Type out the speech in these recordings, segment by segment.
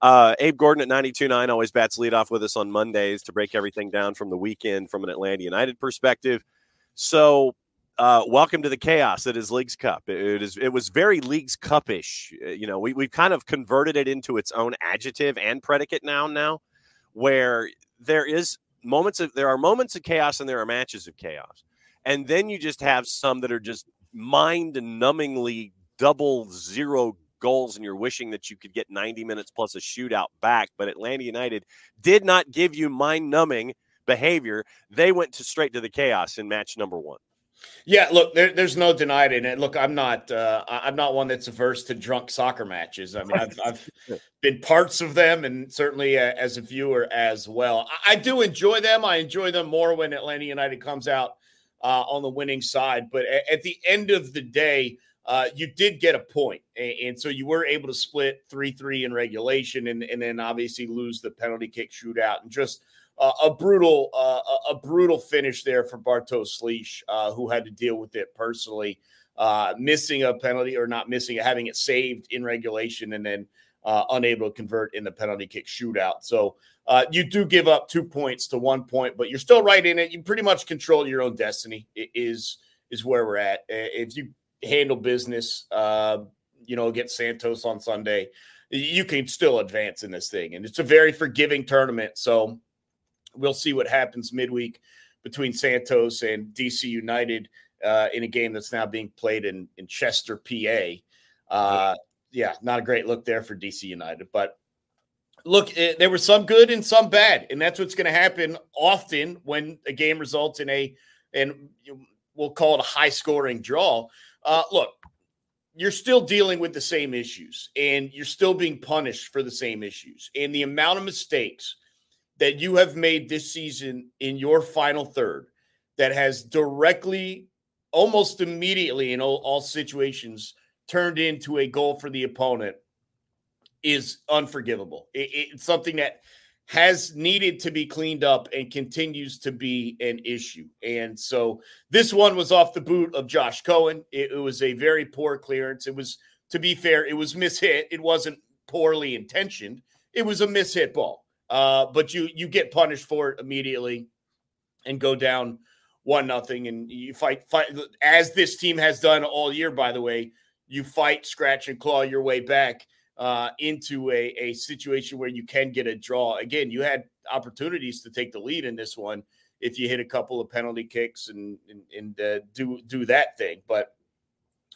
Uh, Abe Gordon at 92.9 always bats lead off with us on Mondays to break everything down from the weekend from an Atlanta United perspective. So, uh, welcome to the chaos that is Leagues Cup. It is it was very Leagues Cupish. Uh, you know, we we've kind of converted it into its own adjective and predicate noun now, where there is moments of there are moments of chaos and there are matches of chaos, and then you just have some that are just mind-numbingly double zero goals and you're wishing that you could get 90 minutes plus a shootout back. But Atlanta United did not give you mind numbing behavior. They went to straight to the chaos in match number one. Yeah, look, there, there's no denying it. Look, I'm not, uh, I'm not one that's averse to drunk soccer matches. I mean, I've, I've been parts of them, and certainly uh, as a viewer as well. I, I, do enjoy them. I enjoy them more when Atlanta United comes out uh, on the winning side. But at, at the end of the day, uh, you did get a point, and, and, so you were able to split three three in regulation, and, and then obviously lose the penalty kick shootout, and just uh, a brutal uh, a brutal finish there for Bartosz Slisz, uh, who had to deal with it personally, uh, missing a penalty or not missing having it saved in regulation, and then uh, unable to convert in the penalty kick shootout. So. you do give up two points to one point, but you're still right in it. You pretty much control your own destiny. Is is where we're at. If you handle business, uh, you know, against Santos on Sunday, you can still advance in this thing. And it's a very forgiving tournament. So we'll see what happens midweek between Santos and DC United uh, in a game that's now being played in, in Chester, PA. Uh, yeah, not a great look there for DC United. But look, it, eh, there was some good and some bad. And that's what's going to happen often when a game results in a, and we'll call it a high scoring draw. Uh, look, you're still dealing with the same issues and you're still being punished for the same issues. And the amount of mistakes that you have made this season in your final third that has directly, almost immediately in all, all situations, turned into a goal for the opponent is unforgivable. It, it's something that has needed to be cleaned up and continues to be an issue. And so this one was off the boot of Josh Cohen. It, it, was a very poor clearance. It was, to be fair, it was mishit. It wasn't poorly intentioned. It was a mishit ball. Uh, but you you get punished for it immediately and go down one nothing and you fight fight as this team has done all year by the way you fight scratch and claw your way back uh, into a, a situation where you can get a draw. Again, you had opportunities to take the lead in this one if you hit a couple of penalty kicks and and, and uh, do do that thing. But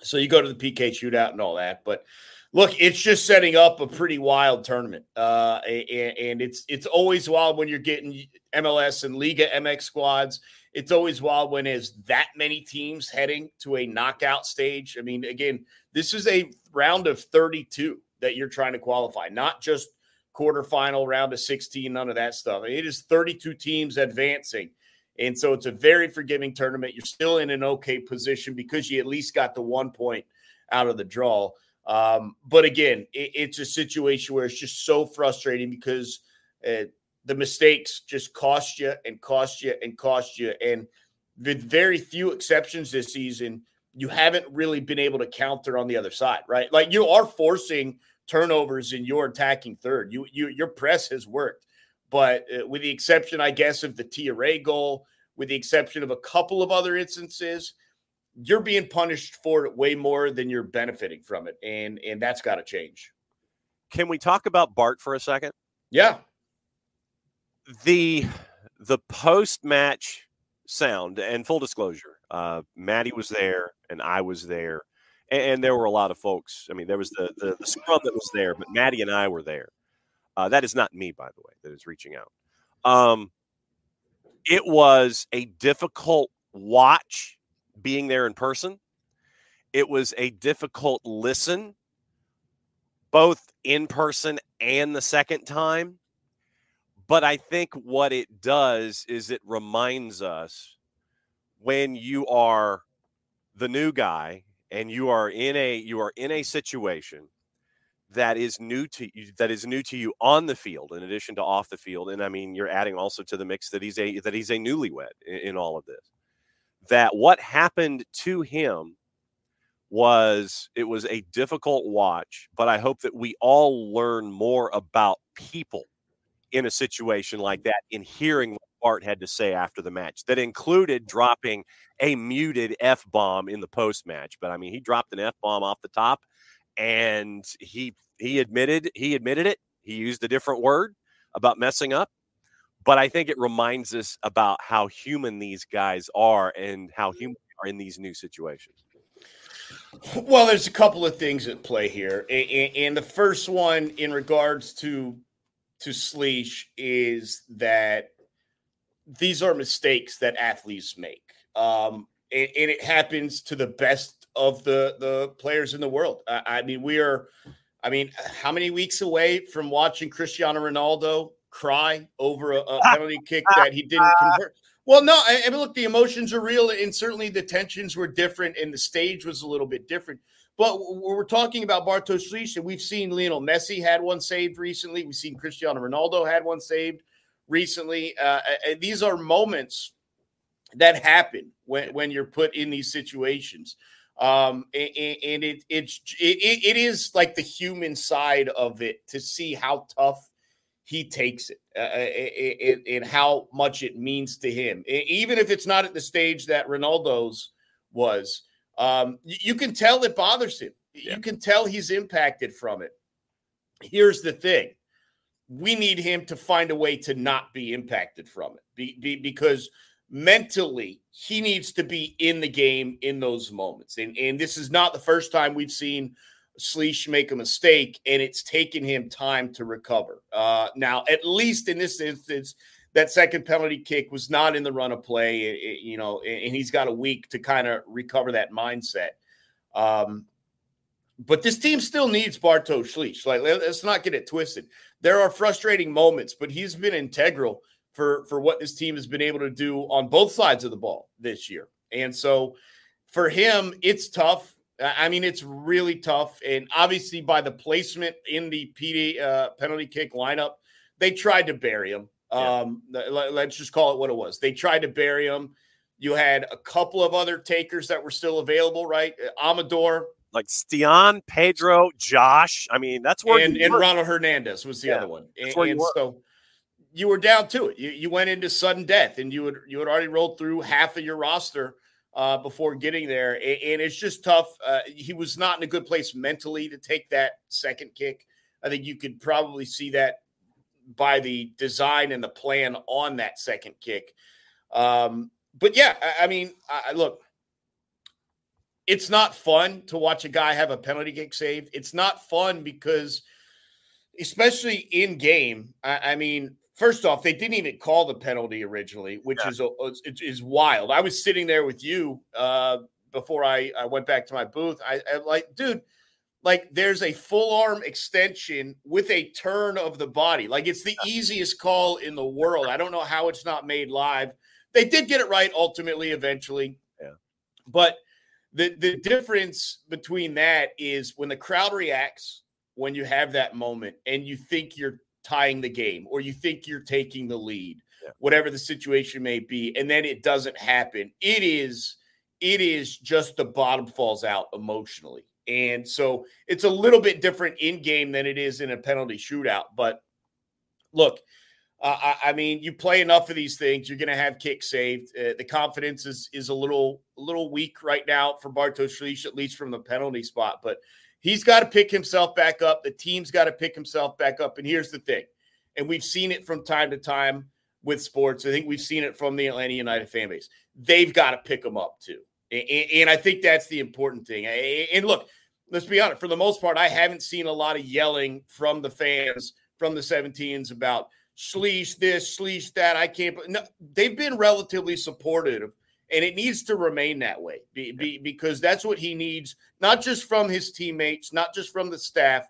so you go to the PK shootout and all that. But look, it's just setting up a pretty wild tournament, uh, and, and it's it's always wild when you're getting MLS and Liga MX squads. It's always wild when there's that many teams heading to a knockout stage. I mean, again, this is a round of 32 that you're trying to qualify, not just quarterfinal round of 16, none of that stuff. It is 32 teams advancing. And so it's a very forgiving tournament. You're still in an okay position because you at least got the one point out of the draw. Um, but again, it, it's a situation where it's just so frustrating because uh, the mistakes just cost you and cost you and cost you. And with very few exceptions this season, you haven't really been able to counter on the other side, right? Like you are forcing – turnovers in your attacking third. You, you your press has worked, but uh, with the exception, I guess, of the Thiaré goal, with the exception of a couple of other instances, you're being punished for it way more than you're benefiting from it, and and that's got to change. Can we talk about Bart for a second? Yeah. The the post match sound and full disclosure, uh, Maddie was there and I was there and, and, there were a lot of folks. I mean, there was the, the, the scrum that was there, but Maddie and I were there. Uh, that is not me, by the way, that is reaching out. Um, it was a difficult watch being there in person. It was a difficult listen, both in person and the second time. But I think what it does is it reminds us when you are the new guy and you are in a you are in a situation that is new to you that is new to you on the field in addition to off the field and i mean you're adding also to the mix that he's a that he's a newlywed in, in all of this that what happened to him was it was a difficult watch, but I hope that we all learn more about people in a situation like mm-hmm. that in hearing what Bart had to say after the match that included dropping a muted F bomb in the post match. But I mean, he dropped an F bomb off the top and he he admitted he admitted it. He used a different word about messing up. But I think it reminds us about how human these guys are and how mm-hmm. human are in these new situations. Well, there's a couple of things at play here, and the first one in regards to to Slisz is that these are mistakes that athletes make, um, and, and, it happens to the best of the the players in the world. I, I mean, we are, I mean, how many weeks away from watching Cristiano Ronaldo cry over a, a penalty kick that he didn't convert? Well, no, I, I, mean, look, the emotions are real, and certainly the tensions were different, and the stage was a little bit different. But we're talking about Bartosz Slisz, and we've seen Lionel Messi had one saved recently. We've seen Cristiano Ronaldo had one saved recently. Uh, and these are moments that happen when, when you're put in these situations. Um, and, and it, it's, it, it is like the human side of it to see how tough he takes it uh, and how much it means to him. Even if it's not at the stage that Ronaldo's was, um, you can tell it bothers him. Yeah. You can tell he's impacted from it. Here's the thing we need him to find a way to not be impacted from it be, be, because mentally he needs to be in the game in those moments. And, and this is not the first time we've seen Slisz make a mistake and it's taken him time to recover. Uh, now, at least in this instance, that second penalty kick was not in the run of play, it, you know, and he's got a week to kind of recover that mindset. Um, but this team still needs Bartosz Slisz. Like, let's not get it twisted. There are frustrating moments, but he's been integral for for what this team has been able to do on both sides of the ball this year. And so, for him, it's tough. I mean, it's really tough. And obviously, by the placement in the PD uh, penalty kick lineup, they tried to bury him. Yeah. Um, let's just call it what it was. They tried to bury him. You had a couple of other takers that were still available, right? Amador, like Stian, Pedro, Josh. I mean, that's where and, and Ronald Hernandez was the yeah, other one. And, and you so you were down to it. You, you went into sudden death, and you had you had already rolled through half of your roster uh, before getting there, and, and it's just tough. Uh, he was not in a good place mentally to take that second kick. I think you could probably see that by the design and the plan on that second kick. Um, but yeah, I, I mean, I, look, it's not fun to watch a guy have a penalty kick saved. It's not fun because, especially in game, I, I mean, first off, they didn't even call the penalty originally, which yeah. is, is is wild. I was sitting there with you uh, before I, I went back to my booth. I, I like, dude, like there's a full arm extension with a turn of the body. Like it's the easiest call in the world. I don't know how it's not made live. They did get it right ultimately, eventually. Yeah. But the the difference between that is when the crowd reacts when you have that moment and you think you're tying the game or you think you're taking the lead, yeah. whatever the situation may be, and then it doesn't happen. It is it is just the bottom falls out emotionally. And so it's a little bit different in game than it is in a penalty shootout. But look, uh, I, I, mean, you play enough of these things, you're going to have kicks saved. Uh, the confidence is is a little a little weak right now for Bartosz Slisz, at least from the penalty spot. But he's got to pick himself back up. The team's got to pick himself back up. And here's the thing, and we've seen it from time to time with sports. I think we've seen it from the Atlanta United fan base. They've got to pick them up too, and, and I think that's the important thing. And look, let's be honest. For the most part, I haven't seen a lot of yelling from the fans from the 17s about Slisz this, Slisz that. I can't. No, they've been relatively supportive, and it needs to remain that way be, be, because that's what he needs, not just from his teammates, not just from the staff,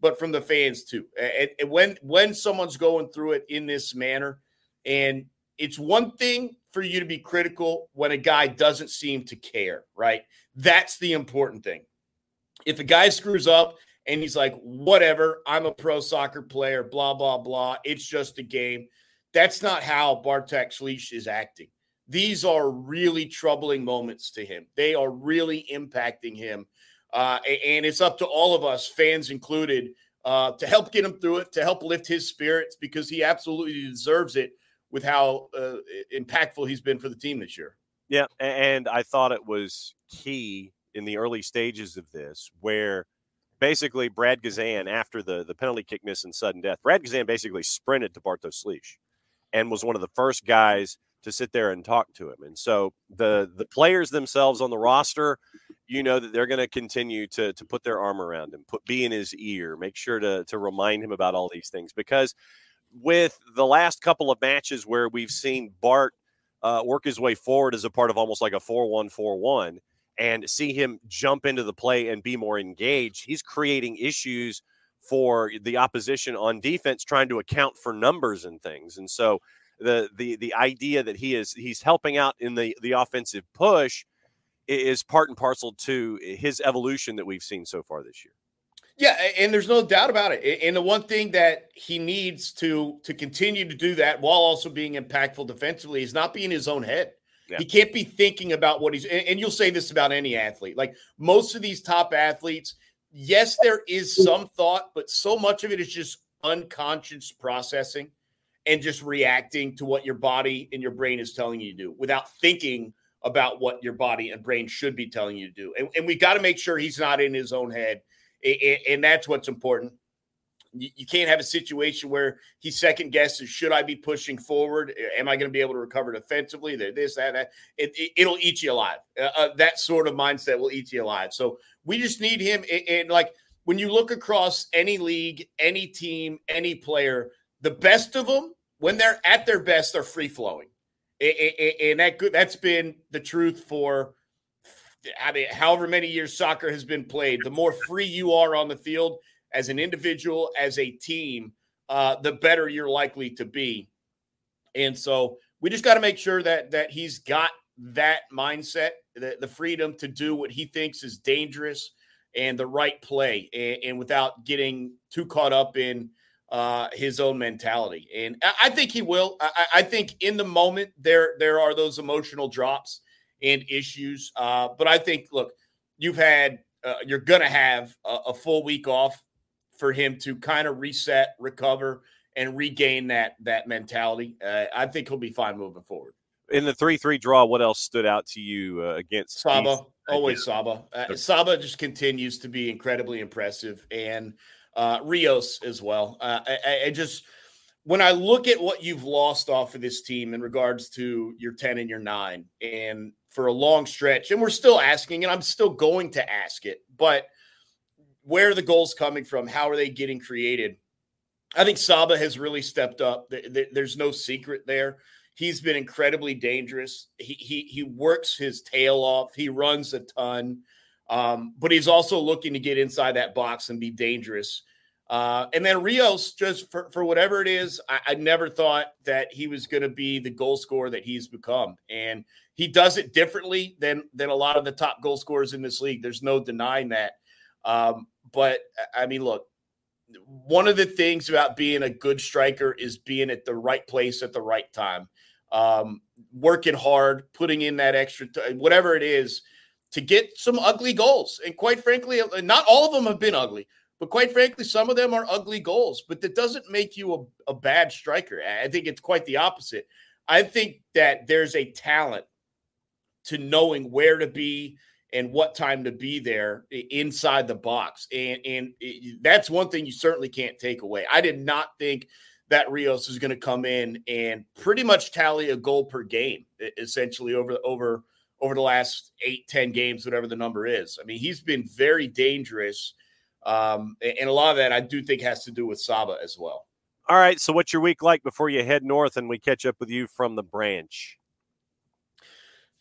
but from the fans too. And, and when when someone's going through it in this manner, and it's one thing for you to be critical when a guy doesn't seem to care, right? That's the important thing. If a guy screws up and he's like, whatever, I'm a pro soccer player, blah, blah, blah. It's just a game. That's not how Bartek Slisz is acting. These are really troubling moments to him. They are really impacting him Uh, and it's up to all of us, fans included, uh, to help get him through it, to help lift his spirits because he absolutely deserves it with how uh, impactful he's been for the team this year. Yeah, and I thought it was key in the early stages of this where basically Brad Guzan, after the, the penalty kick miss and sudden death, Brad Guzan basically sprinted to Bartosz Slisz and was one of the first guys to sit there and talk to him. And so the the players themselves on the roster, you know that they're going to continue to to put their arm around him, put be in his ear, make sure to to remind him about all these things because with the last couple of matches where we've seen Bart uh, work his way forward as a part of almost like a 4-1-4-1 and see him jump into the play and be more engaged, he's creating issues for the opposition on defense trying to account for numbers and things. And so the the the idea that he is he's helping out in the the offensive push is part and parcel to his evolution that we've seen so far this year. Yeah, and there's no doubt about it. And the one thing that he needs to to continue to do that while also being impactful defensively is not being his own head. He can't be thinking about what he's and you'll say this about any athlete. Like most of these top athletes, yes, there is some thought, but so much of it is just unconscious processing and just reacting to what your body and your brain is telling you to do without thinking about what your body and brain should be telling you to do. And, and we got to make sure he's not in his own head. And, and that's what's important. You, can't have a situation where he second guesses, should I be pushing forward? Am I going to be able to recover defensively? This, that, that. It, will it, eat you alive. Uh, uh, that sort of mindset will eat you alive. So we just need him. And, and like when you look across any league, any team, any player, the best of them when they're at their best, they're free flowing, and that good, that's been the truth for. I mean, however many years soccer has been played, the more free you are on the field as an individual, as a team, uh, the better you're likely to be. And so we just got to make sure that that he's got that mindset, the, the freedom to do what he thinks is dangerous and the right play, and, and without getting too caught up in uh, his own mentality. And I, think he will. I, I, think in the moment there there are those emotional drops and issues. Uh, but I think look, you've had uh, you're gonna have a, a, full week off for him to kind of reset, recover, and regain that that mentality. Uh, I think he'll be fine moving forward. In the three three draw, what else stood out to you uh, against Saba? Always Saba. Uh, Saba just continues to be incredibly impressive and uh, Rios as well. Uh, I, I, just when I look at what you've lost off of this team in regards to your 10 and your nine, and for a long stretch, and we're still asking, and I'm still going to ask it, but where are the goals coming from? How are they getting created? I think Saba has really stepped up. There's no secret there. He's been incredibly dangerous. He he he works his tail off. He runs a ton. Um, but he's also looking to get inside that box and be dangerous. Uh, and then Rios, just for, for whatever it is, I, I never thought that he was going to be the goal scorer that he's become. And he does it differently than than a lot of the top goal scorers in this league. There's no denying that. Um, but I mean, look, one of the things about being a good striker is being at the right place at the right time, um, working hard, putting in that extra, t- whatever it is to get some ugly goals. And quite frankly, uh, not all of them have been ugly, but quite frankly, some of them are ugly goals. But that doesn't make you a, a bad striker. I think it's quite the opposite. I think that there's a talent to knowing where to be and what time to be there inside the box. And and it, that's one thing you certainly can't take away. I did not think that Rios is going to come in and pretty much tally a goal per game essentially over over over the last eight, ten games, whatever the number is. I mean, he's been very dangerous. Um, and a lot of that I do think has to do with Saba as well. All right. So, what's your week like before you head north and we catch up with you from the branch?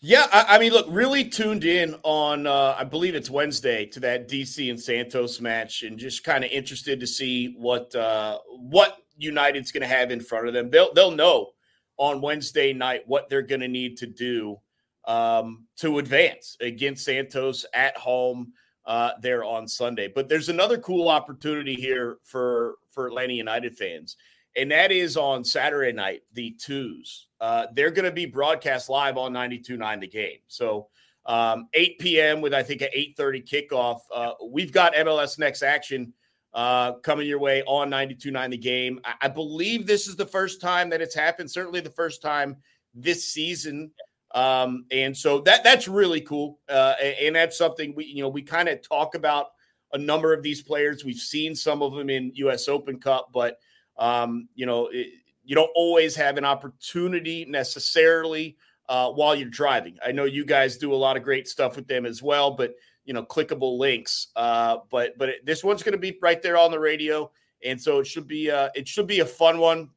Yeah, I, I mean, look, really tuned in on, uh, I believe it's Wednesday to that DC and Santos match, and just kind of interested to see what uh, what United's going to have in front of them. They'll they'll know on Wednesday night what they're going to need to do um, to advance against Santos at home uh, there on Sunday. But there's another cool opportunity here for for Atlanta United fans, and that is on Saturday night, the twos. Uh, they're going to be broadcast live on 92.9 The Game. So Um, 8 p.m. with I think an 8:30 kickoff. Uh, we've got MLS Next Action uh, coming your way on 92.9 The Game. I, I, believe this is the first time that it's happened. Certainly the first time this season. Um, and so that that's really cool. Uh, and, and that's something we you know we kind of talk about a number of these players. We've seen some of them in U.S. Open Cup, but um, you know it, you don't always have an opportunity necessarily uh, while you're driving. I know you guys do a lot of great stuff with them as well, but you know, clickable links. Uh, but but it, this one's going to be right there on the radio, and so it should be uh, it should be a fun one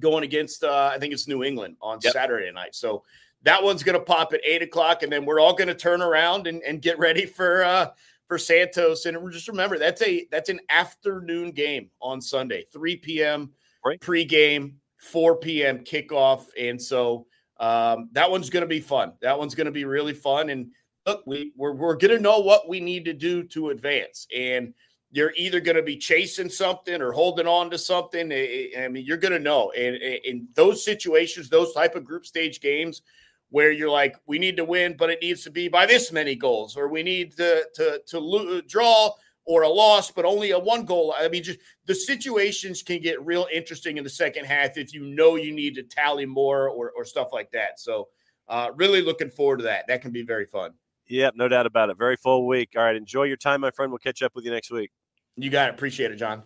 going against uh, I think it's New England on yep. Saturday night. So that one's going to pop at eight o'clock, and then we're all going to turn around and, and get ready for uh, for Santos. And just remember that's a that's an afternoon game on Sunday, three p.m. Right. pregame, four p.m. kickoff, and so um, that one's going to be fun. That one's going to be really fun. And look, we we're, we're going to know what we need to do to advance. And you're either going to be chasing something or holding on to something. I mean, you're going to know. And in those situations, those type of group stage games where you're like, we need to win, but it needs to be by this many goals, or we need to to to lo- draw or a loss, but only a one goal. I mean, just the situations can get real interesting in the second half if you know you need to tally more or, or stuff like that. So, uh, really looking forward to that. That can be very fun. Yep, no doubt about it. Very full week. All right, enjoy your time, my friend. We'll catch up with you next week. You got it. Appreciate it, John.